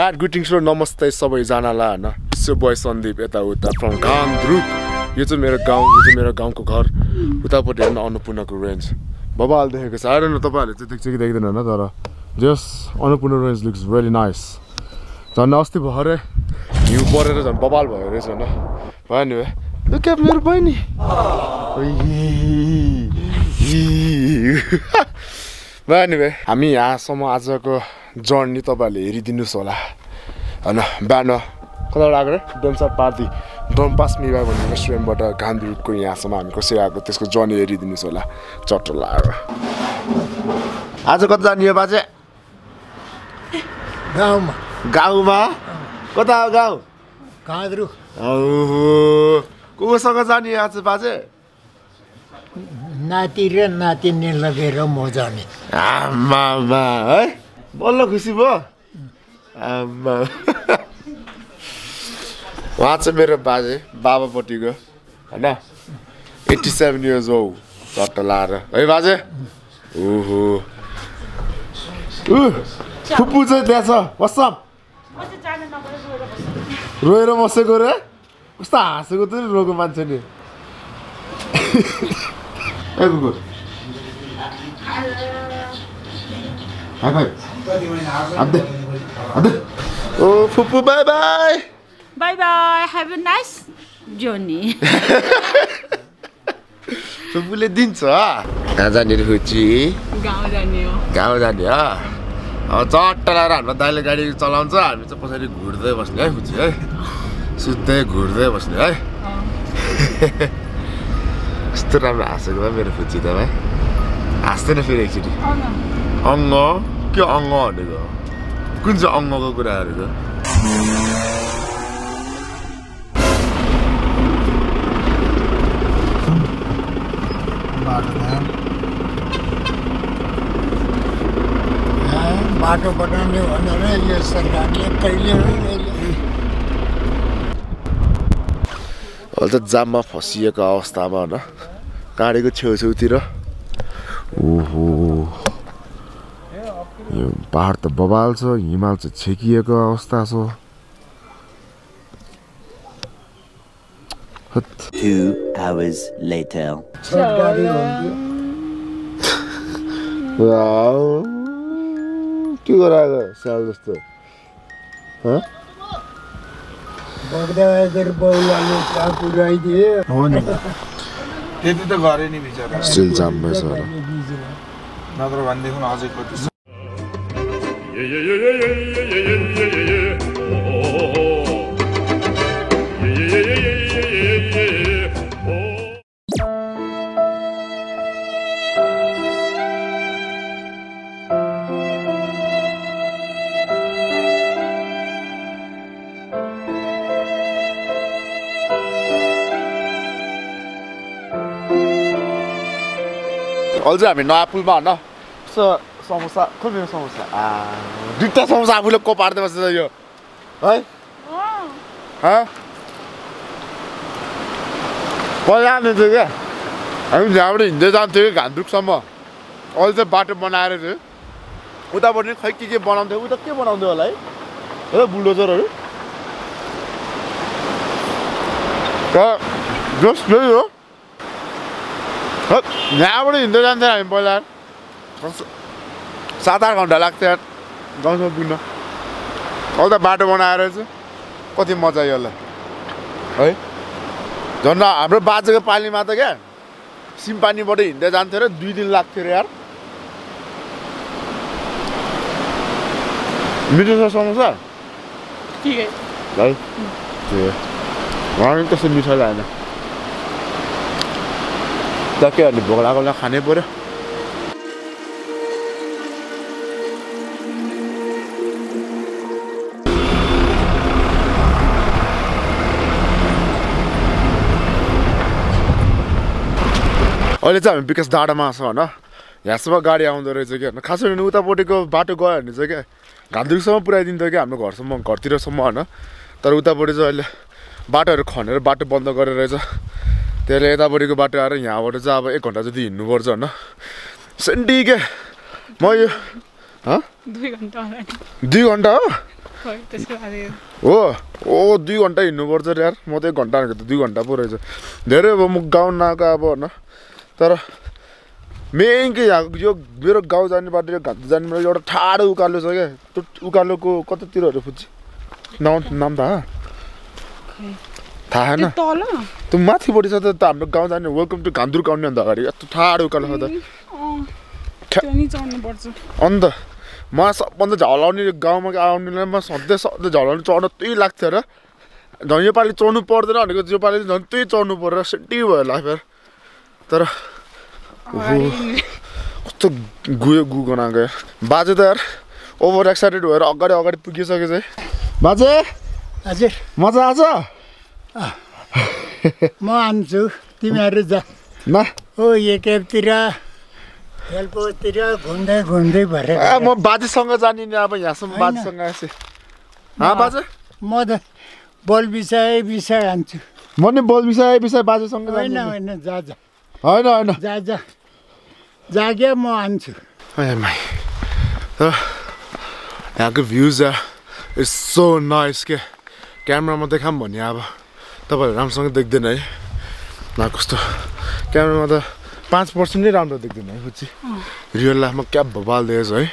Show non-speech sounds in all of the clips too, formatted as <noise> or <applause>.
Mat greetings र नमस्ते सबैजनालाई होइन? सो बोय सन्दीप यताउता फ्रम गान्ध्रुक यो चाहिँ मेरो गाउँ यो चाहिँ मेरो गाउँको घर। उतापट्टि हेर्न अन्नपूर्णको रेन्ज बबाल देखेको छ। आएर तपाईँहरूले चाहिँ देख्छ कि देख्दैन होइन? तर जस Annapurna range looks very nice झन् अस्ति भर्खरै हिउँ परेर झन् बबाल भयो रहेछ होइन? भयो नि लुक एट मेरो बहिनी। <laughs> भयो नि भाइ। हामी यहाँसम्म आजको जर्नी तपाईँहरूले हेरिदिनुहोस् होला। होइन बिहान कताबाट आएको रे? डोम्सा पार्टी। डोम्पास मिवा भन्ने रेस्टुरेन्टबाट गान्धीको यहाँसम्म हामी कसरी आएको त्यसको जर्नी हेरिदिनुहोस् होला। चट्ट लगाएर आज कता जाने यो बाजे? गाउँमा। गाउँमा? कता हो गाउँ? को कोसँग जाने आज बाजे? नाति र नातिनी लगेर म जाने। आमामा है? बल्ल खुसी भयो। आमा। उहाँ चाहिँ मेरो बाजे बाबापट्टिको होइन? एट्टी सेभेन इयर्स हो चट्ट लाएर। है बाजे? ओहो ऊ फुपू चाहिँ त्यहाँ छ। बस्छम रोएर बसेको रे। कस्तो हाँसेको त नि रोएको मान्छे नि। <laughs> कुकुर हाई दे हात दे ओ फुपू bye bye Bye bye. Have a nice journey. <laughs> फुपूले दिन्छ कहाँ जाने रे खुची गाउँ जाने हो। गाउँ जाने हो? अब चट्ट लगाएर हाम्रो दाइले गाडी चलाउँछ हामी चाहिँ पछाडि घुर्दै बस्ने है खुची है? सुत्दै घुर्दै बस्ने है? कस्तो <laughs> राम्रो हाँसेको भयो मेरो खुची त भाइ। हाँस्दैन फेरि एकचोटि। अङ्ग के अङ्ग भनेको कुन चाहिँ अङ्गको कुरा गरेको बाटो बनाउने भनेर यो सरकारले कहिले अहिले त जाममा फसिएको अवस्थामा होइन गाडीको छेउछेउतिर ओहो यो पाहाड त बबाल छ हिमाल चाहिँ छेकिएको अवस्था छ। के गराएको स्याल जस्तो। त्यति त गरे नि बिचरा। स्टिल जाममै छ होला नत्र भनेदेखि अझै कति अहिले चाहिँ हामी नयाँ पुलमा होइन यसो समोसा खोइ मेरो समोसा। आ दुइटा समोसा आफूले को पार्दै बस्छ यो। है? पहिला थियो क्या हामी यहाँबाट हिँड्दै जान्थ्यो कि घान्द्रुकसम्म। अहिले चाहिँ बाटो बनाएर थियो उतापट्टि खै के के बनाउँथ्यो उता के बनाउँथ्यो होला है? हो बुल्डोजरहरू। जस त्यही हो। यहाँबाट हिँड्दै जान्थ्यो हामी पहिला। सात आठ घन्टा लाग्थ्यो यार। गाउँसम्म पुग्न। अहिले त बाटो बनाएर चाहिँ कति मजा यसलाई है? झन् हाम्रो बाजेको पालीमा त क्या सिम्पानीबाट हिँड्दै जान्थ्यो र दुई दिन लाग्थ्यो अरे यार। मिठो छ समोसा? है। पनि त्यस्तो मिठो लागेन। त के भने लागेको बेला खानै पऱ्यो अहिले चाहिँ हामी विकास डाँडामा छ होइन। यहाँसम्म गाडी आउँदो रहेछ कि होइन खास गरी उतापट्टिको बाटो गयो भने चाहिँ क्या घान्द्रुकसम्म पुऱ्याइदिन्थ्यो कि हाम्रो घरसम्म घरतिरसम्म होइन। तर उतापट्टि चाहिँ अहिले बाटोहरू खनेर बाटो बन्द गरेर रहेछ। त्यसले यतापट्टिको बाटो आएर यहाँबाट चाहिँ अब एक घन्टा जति हिँड्नुपर्छ होइन। सेन्डी के? म यो दुई घन्टा हो? हो ओ दुई घन्टा हिँड्नुपर्छ यार। म त एक घन्टा त दुई घन्टा पो रहेछ। धेरै अब म गाउँ नआएको अब होइन। तर मेन के यहाँ यो मेरो गाउँ जाने बाटो यो घाँटी जाने बाटो एउटा ठाडो उकालो छ क्या। त्यो उकालोको कतातिर अरे फुच्ची नाम नाम थाहा थाहा होइन त्यो माथिपट्टि छ त हाम्रो गाउँ जाने वेलकम टु घान्द्रुक आउने अन्त अगाडि। यस्तो ठाडो उकालो छ त। अन्त म सबभन्दा झलाउने गाउँमा आउनेलाई म सधैँ सधैँ झलाउने चढ्न त्यही लाग्थ्यो र। झन् योपालि चढ्नु पर्दैन भनेको योपालि झन् त्यही चढ्नु परेर सेन्टी भयो होला फेरि। तर कस्तो गयो गु गना गयो बाजे त यार ओभर एक्साइटेड भएर अगाडि अगाडि पुगिसकेछ है। बाजे हजुर। मजा आछ म आन्छु तिमीहरू जा। न। हो एकेतिर खेलपोतिर घुम्दै घुम्दै भरे। ए म बाजेसँग जाने नि अब यहाँसम्म। बाजेसँग बाजे? म त बोल बिसाए बिसाइ हान्छु म नि बोल बिसाए बिसाए बाजेसँग होइन। होइन जा जा। होइन होइन। जा जा। जाग्या म आन्छु। यहाँको भ्युज इज सो नाइस के। क्यामरामा देखाऊँ भने अब तपाईँहरू राम्रोसँग देख्दैन है। न कस्तो। क्यामरामा त पाँच पर्सेन्टै राम्रो देख्दैन है फुच्ची। रियल लाइफमा क्या भोबाल देखेछ है।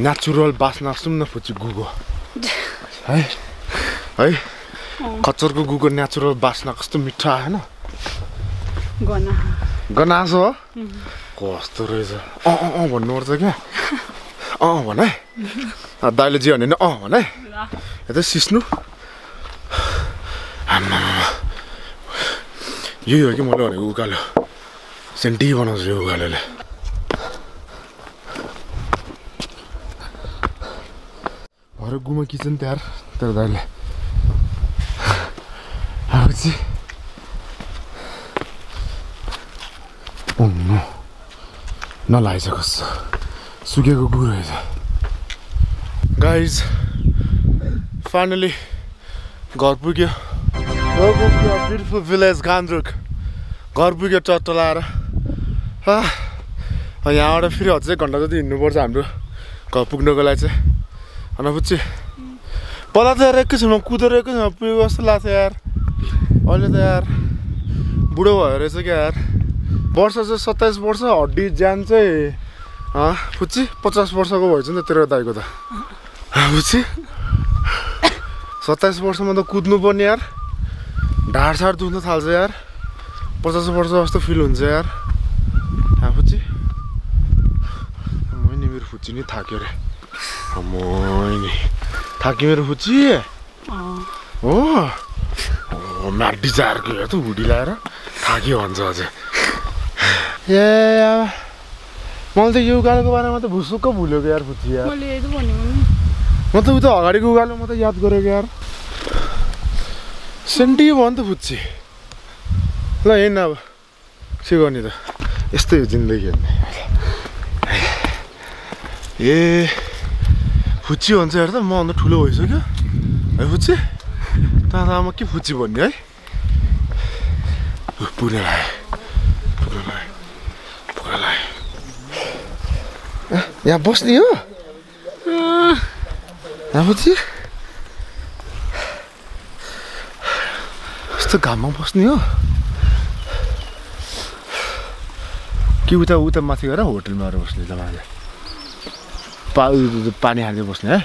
नेचुरल बास्ना सुन्न फुच्ची गुगो। <laughs> है। है। खच्चरको गुगो नेचुरल बास्ना कस्तो मिठो आएन गनास हो? कस्तो रहेछ। अँ अँ अँ भन्नुपर्छ क्या? अँ भन है। <laughs> दाइले जे भने नि अँ भन है। यता सिस्नु। आम्मामा। यही हो कि मैले भनेको उकालो? सेन्टी बनाउँछ यो उकालोले। भरे गुमा किचन तयार तर दाइले। अब चाहिँ नो नलाएछ कस्तो सुकेको गु रहेछ गाइज फाइनली घर पुग्यो ब्युटिफुल भिलेज गान्द्रुक घर पुग्यो टट्ट लाएर यहाँबाट फेरि अझै घन्टा जति हिँड्नुपर्छ हाम्रो घर पुग्नको लागि चाहिँ। होइन बुझ्छु पहिला त यार एकैछिनमा कुदेर एकैछिनमा पुगेको जस्तो लाग्थ्यो यार। अहिले त यार बुढो भयो रहेछ क्या यार। वर्ष चाहिँ सत्ताइस वर्ष हड्डी ज्यान चाहिँ फुच्ची पचास वर्षको भएछ नि त तेरो दाइको त। फुच्ची सत्ताइस वर्षमा त कुद्नु पर्ने यार। ढाड साड दुख्न थाल्छ यार। पचास वर्ष जस्तो फिल हुन्छ यार। हाँ फुच्ची। मैनी मेरो फुच्ची नि थाक्यो अरे मैनी थाक्यो मेरो फुच्ची? हो। म्याडी चारको हेर त हुडी लाएर। थाक्यो भन्छ अझै। ए मैले त यो उकालोको बारेमा त भुसुक्क भुलेको यार फुच्ची यार। मैले यही त म त उता अगाडिको उकालो म त याद गरेको यार। सेन्टी भयो नि त फुच्ची। ल हेर्न अब। के गर्ने त? यस्तै हो जिन्दगी हेर्ने ए फुच्ची भन्छ हेर त? म अन्त ठुलो भइसक्यो। है फुच्ची? त आमा के फुच्ची भन्ने है? पुग्न लाग्यो पुग्न लाग्यो पुग्न लाग्यो ए, यहाँ बस्ने हो यहाँ फुच्ची यस्तो घाममा बस्ने हो कि उता उता माथि गएर होटलमा गएर बस्ने जमाले पा पानी हाल्दै बस्ने है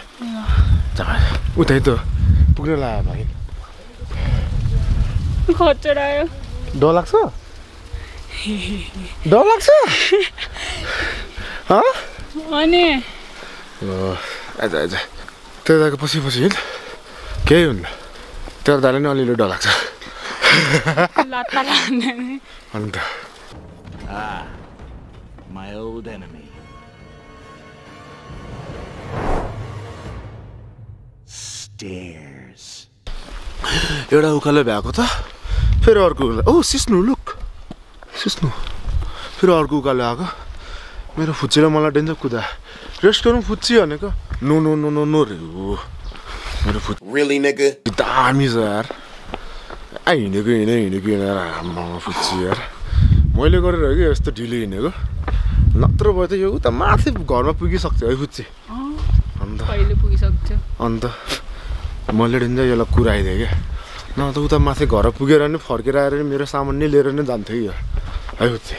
जमा उतै त पुग्न लाग्यो भाइ खचर आयो डर लाग्छ डर लाग्छ हँ अनि? आइज आइज त्यो दाको पछि पछि हिँड। केही हुन्न। तेरो दाले नि अलिअलि डर लाग्छ। अन्त My old enemy. Stairs. एउटा उकालो भ्याएको त। फेरि अर्को उकालो ओ सिस्नु लुक। सिस्नु। फेरि अर्को उकालो आएको मेरो फुच्चीले मलाई डेन्जर कुदा? रेस्ट गरौँ फुच्ची भनेको। No no no no no रे हो मेरो फुच्ची? दामी छ यार। आ हिँडेको हिँडे हिँडेको हिँडेर आम्मामा फुच्ची यार। मैले गरेर हो कि यस्तो ढिलो हिँडेको? नत्र भए त यो उता माथि घरमा पुगिसक्थ्यो है फुच्ची। अन्त अन्त मैले चाहिँ यसलाई कुराइदिएँ क्या। न त उता माथि घर पुगेर नि फर्केर आएर नि मेरो सामान नै लिएर नै जान्थ्यो यो है उति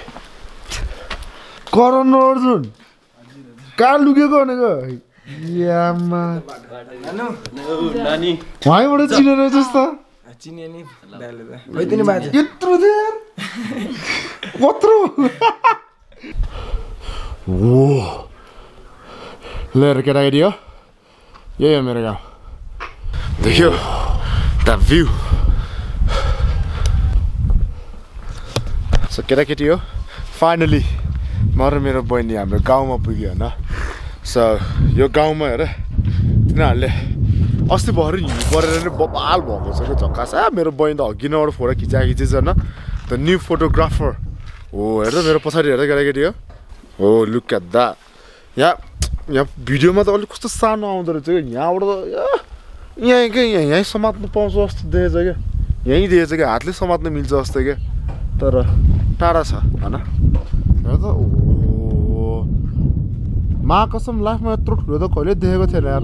करण अर्जुन कहाँ लुकेको भनेको यामा वहीँबाट चिनेर जस्तो चिने नि यत्रो देर कत्रो ओ लिएर केटाकेटी हो यही हो मेरो गाउँ देख्यो द भ्यू सो केटाकेटी हो फाइनली म र मेरो बहिनी हाम्रो गाउँमा पुग्यो होइन। सो यो गाउँमा हेर तिनीहरूले अस्ति भर्खर हिउँ परेर नै बबाल भएको छ क्या झक्कास। आ मेरो बहिनी त अघिनाबाट फोटो खिचा खिचेछ होइन। The new photographer. हो हेर त मेरो पछाडि हेर केटाकेटी हो। हो लुक एट दा यहाँ यहाँ भिडियोमा त अलिक कस्तो सानो आउँदो रहेछ क्या। यहाँबाट त यहीँ क्या यहाँ यहीँ समात्नु पाउँछ जस्तो देखेछ क्या। यहीँ दिएछ क्या हातले समात्नु मिल्छ जस्तो क्या। तर टाढा छ होइन। हेर त ओ मा कसम लाइफमा यत्रो ठुलो त कहिले देखेको थिएन यार